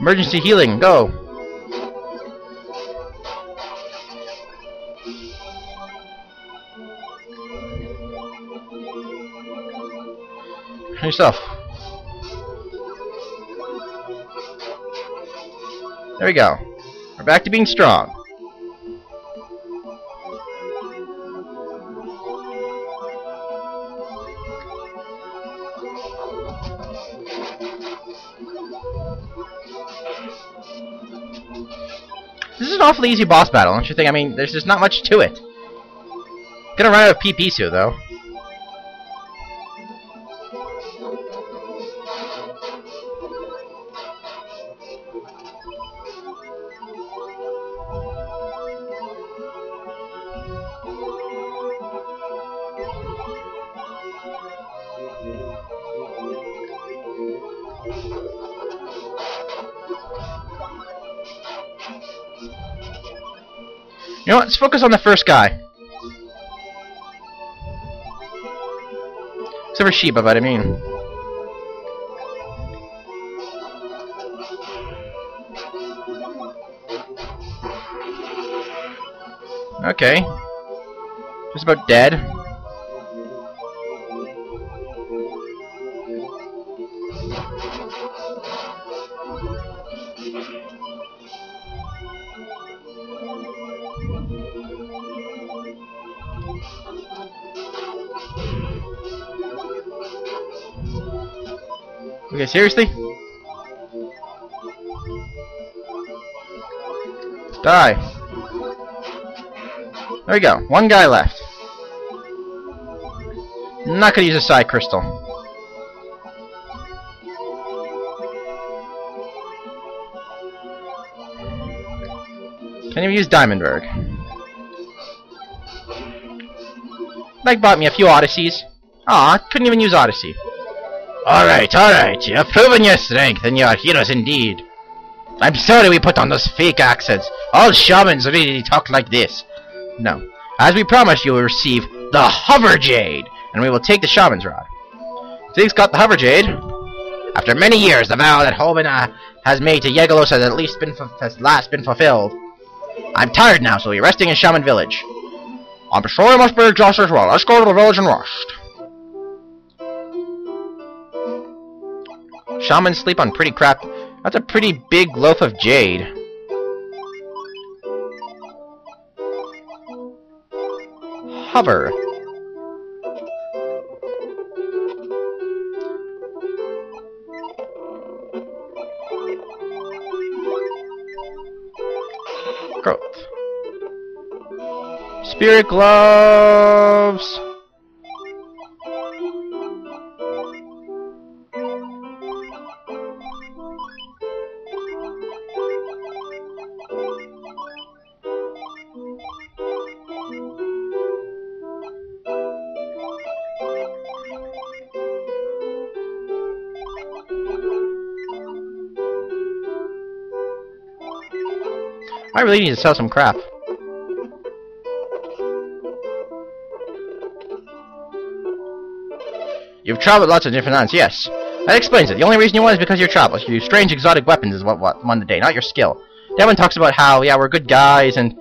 Emergency healing, go! Yourself. There we go. We're back to being strong. This is an awfully easy boss battle, don't you think? I mean, there's just not much to it. Gonna run out of PP soon, though. Know what? Let's focus on the first guy. Except for Sheba, but I mean... Okay. Just about dead. Okay, seriously? Die. There we go. One guy left. Not gonna use a Psy Crystal. Can't even use Diamondberg. Meg bought me a few Odysseys. Aw, couldn't even use Odyssey. Alright, alright, you have proven your strength and you are heroes indeed. I'm sorry we put on those fake accents. All shamans really talk like this. No. As we promised, you will receive the Hover Jade, and we will take the Shaman's Rod. Zeke's got the Hover Jade. After many years, the vow that Hobina has made to Yegalos has at least been has last been fulfilled. I'm tired now, so we're resting in Shaman Village. I'm sure you must be exhausted as well. Let's go to the village and rest. Shamans sleep on pretty crap. That's a pretty big loaf of jade. Hover. Growth. Spirit gloves. I really need to sell some crap. You've traveled lots of different lands, yes. That explains it. The only reason you won is because you're travelers. You use strange exotic weapons is what, what won the day, not your skill. Devon talks about how, yeah, we're good guys, and,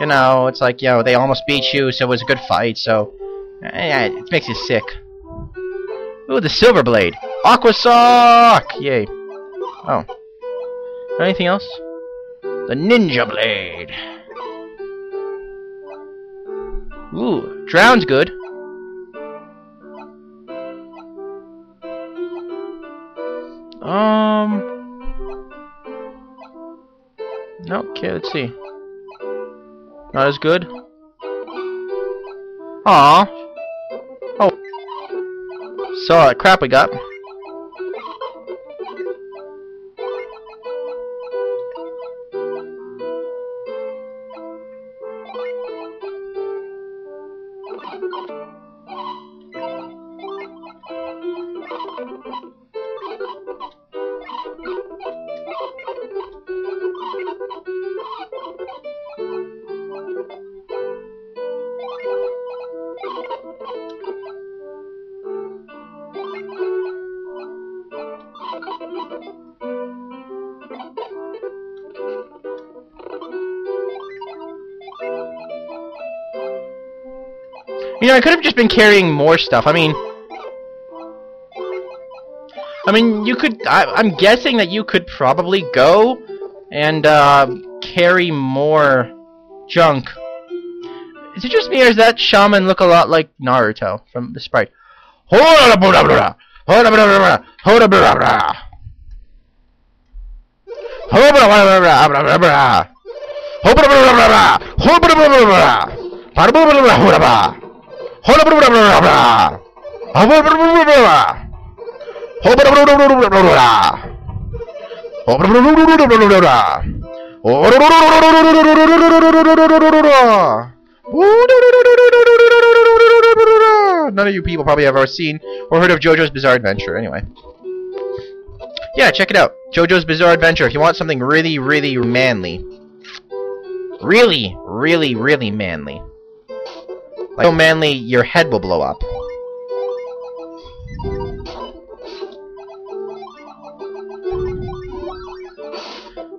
you know, it's like, you know, they almost beat you, so it was a good fight, so... Yeah, it makes you sick. Ooh, the Silver Blade! Aqua Sock! Yay. Oh. Anything else? The Ninja Blade. Ooh, Drown's good. Um. Okay, let's see. Not as good. Aw. Oh. So, uh, crap we got. You know, I could have just been carrying more stuff. I mean... I mean, you could... I, I'm guessing that you could probably go and uh, carry more junk. Is it just me, or does that shaman look a lot like Naruto from the sprite? None of you people probably have ever seen or heard of JoJo's Bizarre Adventure. Anyway. Yeah, check it out. JoJo's Bizarre Adventure. If you want something really, really manly. Really, really, really manly. Like so manly, your head will blow up.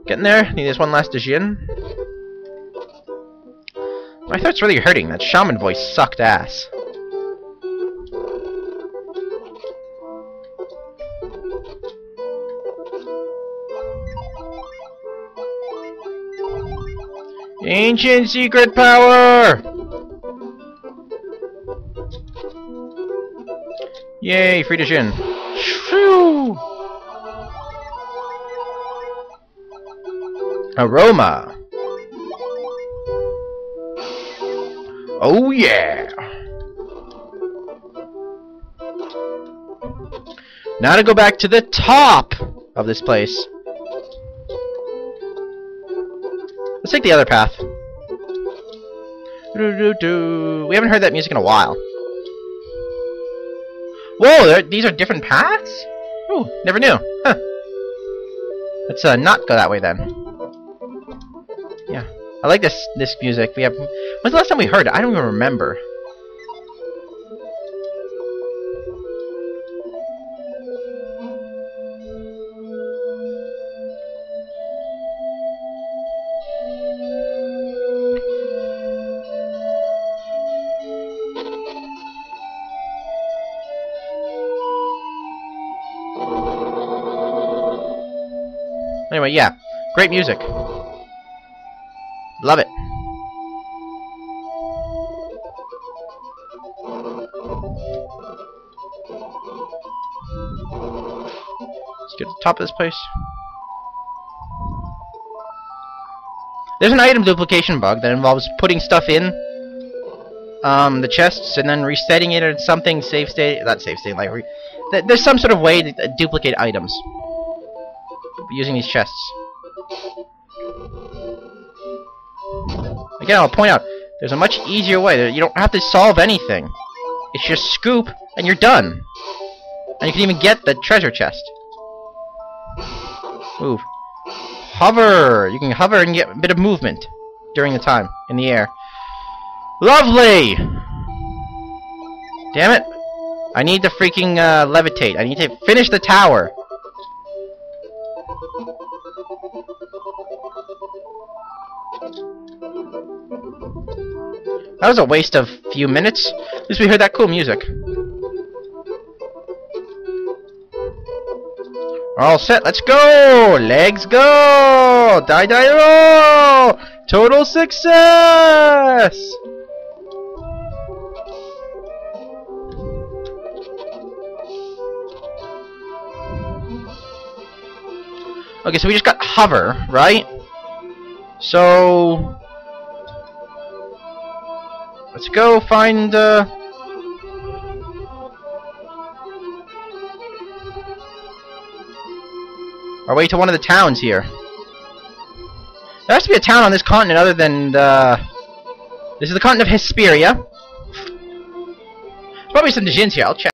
Getting there. Need this one last Djinn. My throat's really hurting. That shaman voice sucked ass. Ancient secret power! Yay, free to Shin. Shoo! Aroma. Oh yeah! Now to go back to the top of this place. Let's take the other path. Do -do -do. We haven't heard that music in a while. Whoa, these are different paths? Ooh, never knew. Huh. Let's uh, not go that way then. Yeah. I like this this music. We have. When's the last time we heard it? I don't even remember. Anyway, yeah. Great music. Love it. Let's get to the top of this place. There's an item duplication bug that involves putting stuff in um, the chests and then resetting it at something safe state, not safe state, like, there's some sort of way to duplicate items using these chests. Again, I'll point out, there's a much easier way. You don't have to solve anything. It's just scoop, and you're done. And you can even get the treasure chest. Move. Hover! You can hover and get a bit of movement during the time in the air. Lovely! Damn it. I need to freaking uh, levitate. I need to finish the tower. That was a waste of few minutes. At least we heard that cool music. All set, let's go! Legs go! Die die roll! Total success! Okay, so we just got hover, right? So... Let's go find, uh... Our way to one of the towns here. There has to be a town on this continent other than. This is the continent of Hesperia. There's probably some Djinns here, I'll check.